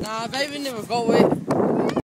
Nah, baby never got with.